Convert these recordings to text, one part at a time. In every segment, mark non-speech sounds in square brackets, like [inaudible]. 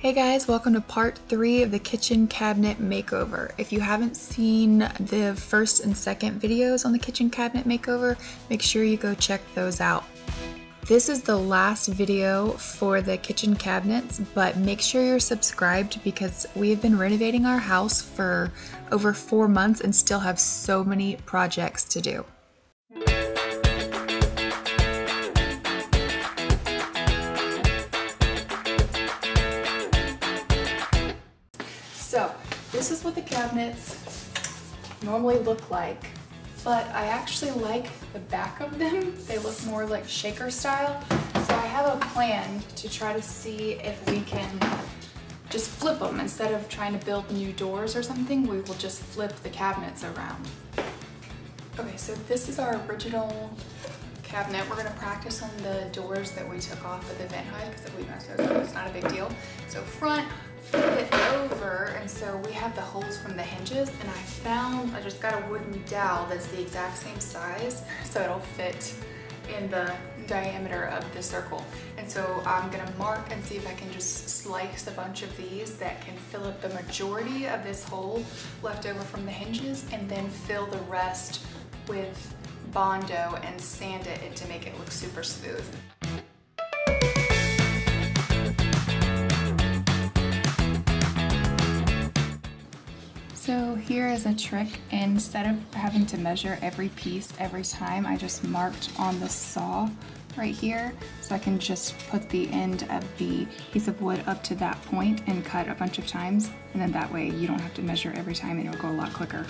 Hey guys, welcome to part three of the kitchen cabinet makeover. If you haven't seen the first and second videos on the kitchen cabinet makeover, make sure you go check those out. This is the last video for the kitchen cabinets, but make sure you're subscribed because we have been renovating our house for over four months and still have so many projects to do. Cabinets normally look like, but I actually like the back of them. [laughs] They look more like shaker style. So I have a plan to try to see if we can just flip them. Instead of trying to build new doors or something, we will just flip the cabinets around. Okay, so this is our original cabinet. We're gonna practice on the doors that we took off of the vent hood because if we mess those up, it's not a big deal. So front, flip it over, and so we have the holes from the hinges, and I found, I just got a wooden dowel that's the exact same size, so it'll fit in the diameter of the circle. And so I'm gonna mark and see if I can just slice a bunch of these that can fill up the majority of this hole left over from the hinges, and then fill the rest with Bondo and sand it to make it look super smooth. Here is a trick. Instead of having to measure every piece every time, I just marked on the saw right here so I can just put the end of the piece of wood up to that point and cut a bunch of times and then that way you don't have to measure every time and it'll go a lot quicker.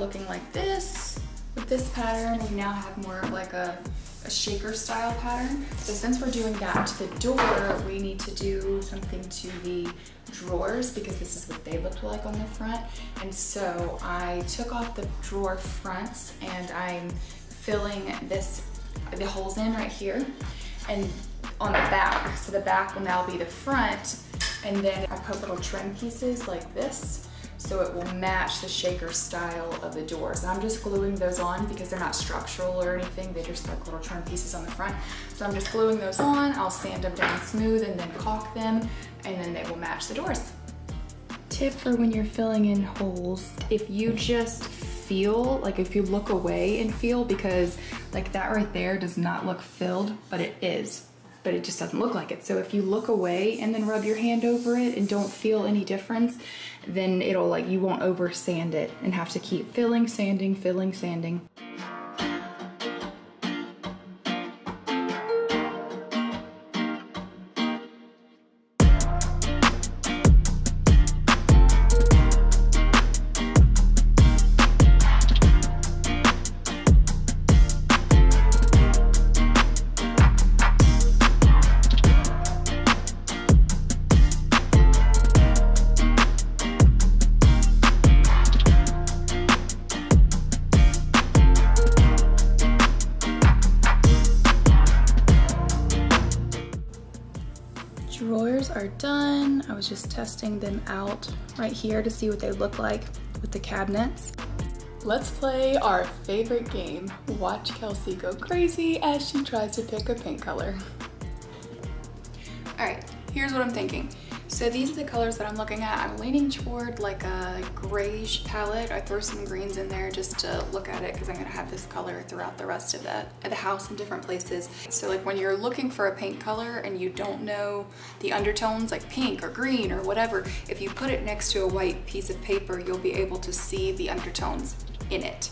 Looking like this, with this pattern, we now have more of like a, a shaker style pattern. So since we're doing that to the door, we need to do something to the drawers because this is what they looked like on the front. And so I took off the drawer fronts and I'm filling this, the holes in right here and on the back. So the back will now be the front and then I put little trim pieces like this so it will match the shaker style of the doors. And I'm just gluing those on because they're not structural or anything. They're just like little trim pieces on the front. So I'm just gluing those on. I'll sand them down smooth and then caulk them and then they will match the doors. Tip for when you're filling in holes, if you just feel, like if you look away and feel, because like that right there does not look filled, but it is but it just doesn't look like it. So if you look away and then rub your hand over it and don't feel any difference, then it'll like, you won't over sand it and have to keep filling, sanding, filling, sanding. Drawers are done. I was just testing them out right here to see what they look like with the cabinets. Let's play our favorite game. Watch Kelsey go crazy as she tries to pick a paint color. All right, here's what I'm thinking. So these are the colors that I'm looking at. I'm leaning toward like a grayish palette. I throw some greens in there just to look at it because I'm gonna have this color throughout the rest of the, the house in different places. So like when you're looking for a paint color and you don't know the undertones like pink or green or whatever, if you put it next to a white piece of paper, you'll be able to see the undertones in it.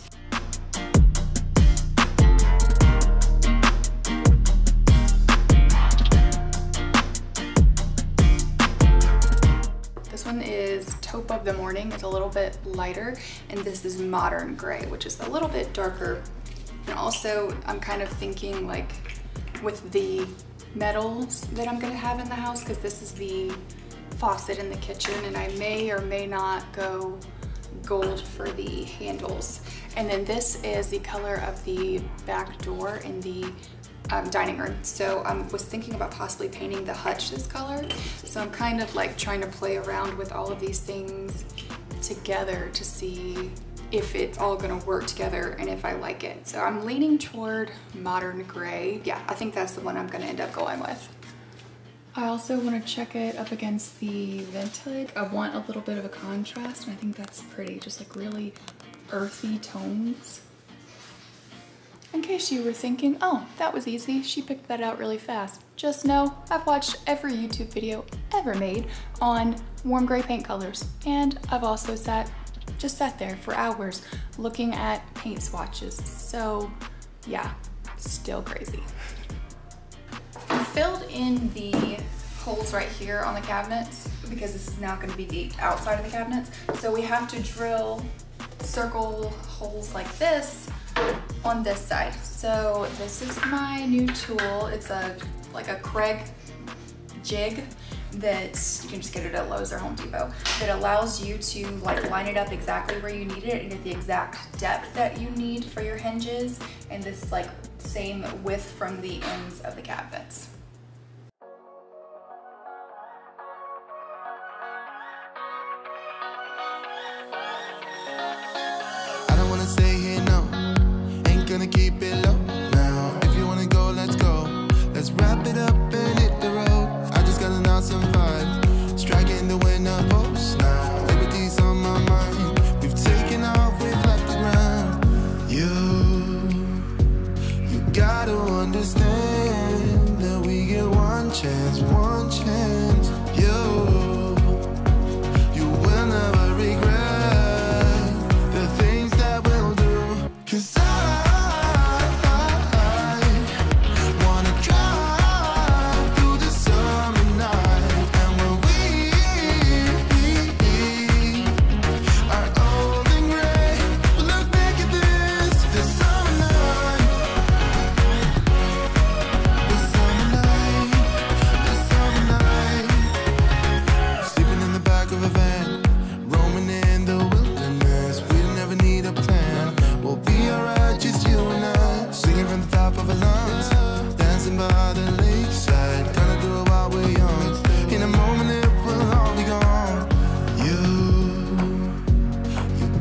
Of the Morning. It's a little bit lighter. And this is Modern Gray, which is a little bit darker. And also, I'm kind of thinking like with the metals that I'm gonna have in the house, because this is the faucet in the kitchen, and I may or may not go gold for the handles. And then this is the color of the back door in the um, dining room. So I um, was thinking about possibly painting the hutch this color. So I'm kind of like trying to play around with all of these things together to see if it's all gonna work together and if I like it. So I'm leaning toward modern gray. Yeah, I think that's the one I'm gonna end up going with. I also want to check it up against the vintage. I want a little bit of a contrast and I think that's pretty, just like really earthy tones. In case you were thinking, oh, that was easy, she picked that out really fast. Just know, I've watched every YouTube video ever made on warm gray paint colors. And I've also sat, just sat there for hours looking at paint swatches. So yeah, still crazy. I filled in the holes right here on the cabinets because this is now gonna be the outside of the cabinets. So we have to drill circle holes like this on this side. So this is my new tool. It's a like a Kreg jig that you can just get it at Lowe's or Home Depot that allows you to like line it up exactly where you need it and at the exact depth that you need for your hinges and this like same width from the ends of the cabinets.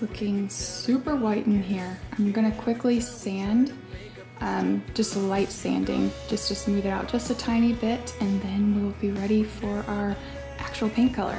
Looking super white in here. I'm gonna quickly sand, um, just a light sanding, just to smooth it out just a tiny bit, and then we'll be ready for our actual paint color.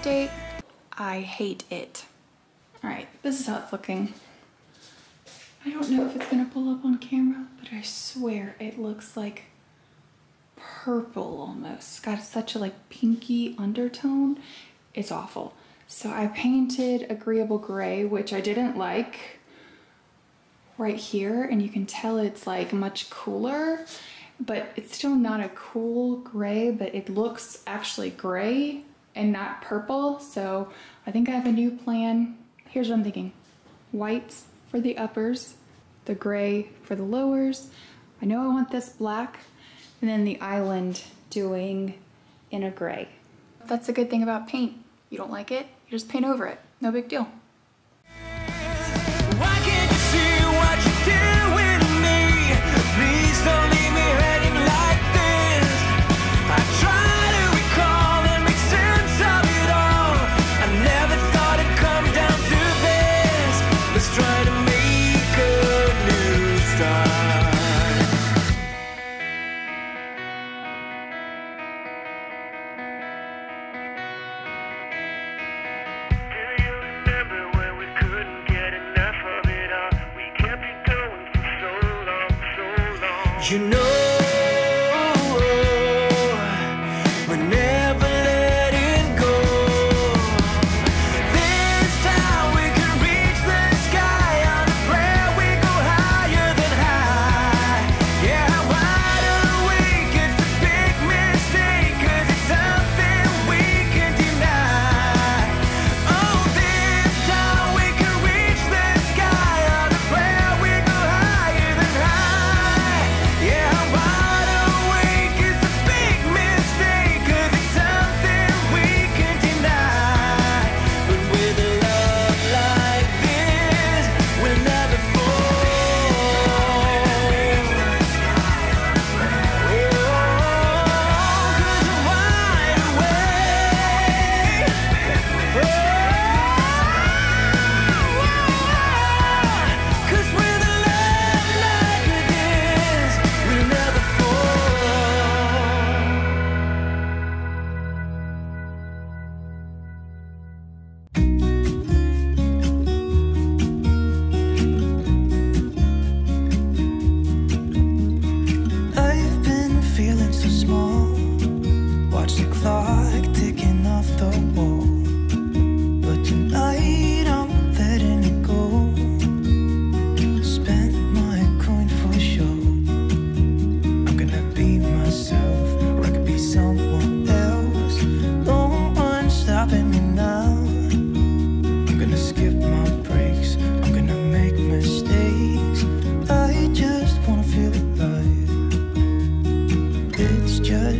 Update. I hate it. All right, this is how it's looking. I don't know if it's gonna pull up on camera, but I swear it looks like purple almost. It's got such a like pinky undertone. It's awful. So I painted agreeable gray, which I didn't like right here. And you can tell it's like much cooler, but it's still not a cool gray, but it looks actually gray and not purple. So I think I have a new plan. Here's what I'm thinking. Whites for the uppers, the gray for the lowers. I know I want this black, and then the island doing in a gray. That's a good thing about paint. You don't like it, you just paint over it. No big deal. You know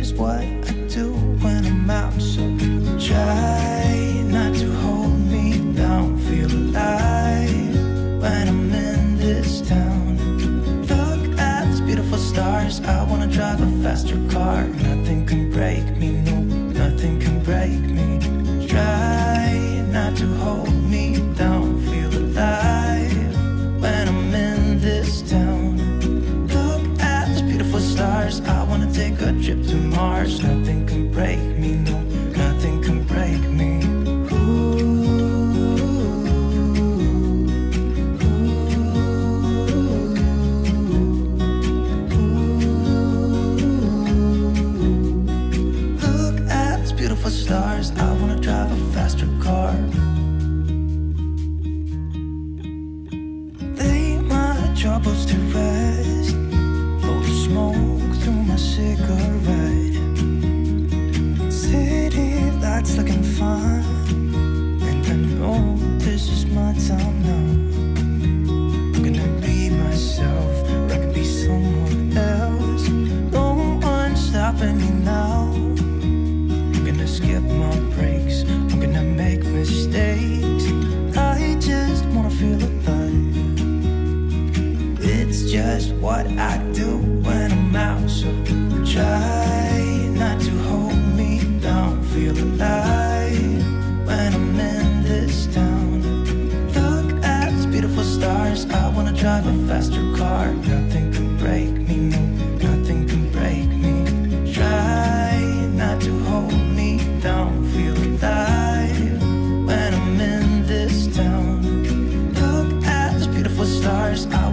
Try not to hold me down, feel alive.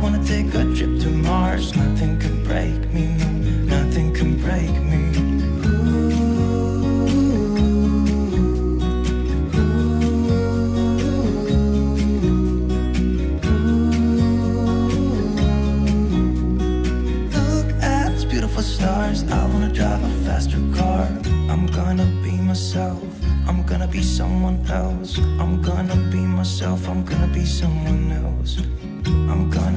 Wanna take a trip to Mars. Nothing can break me, no, nothing can break me. Look at these beautiful stars. I wanna drive a faster car. I'm gonna be myself. I'm gonna be someone else. I'm gonna be myself. I'm gonna be someone else. I'm gonna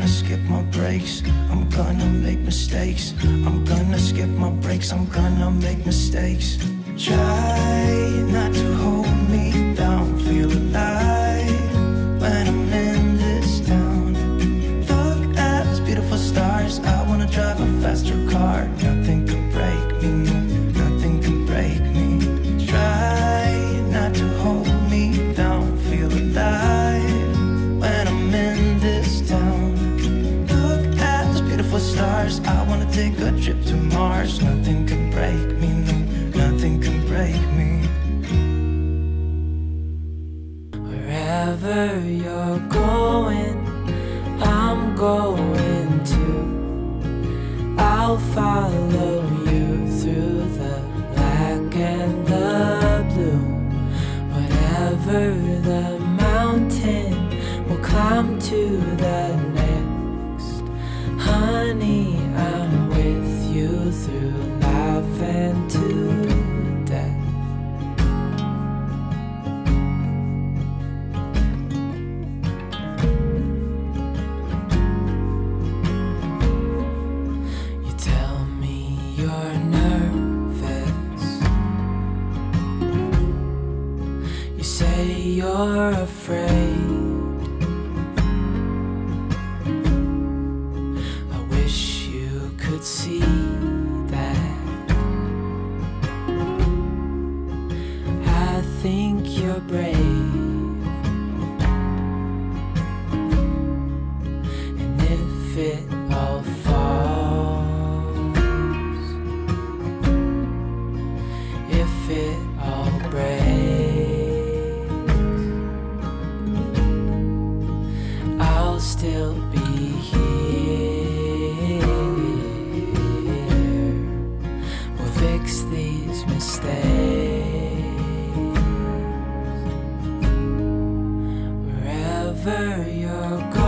I'm gonna make mistakes. I'm gonna skip my breaks. I'm gonna make mistakes. Try not to hold I'll follow you through the black and the blue. Whatever the mountain, we'll climb to you're brave. And if it all falls, if it all breaks, I'll still be here. We'll fix these mistakes. I'm going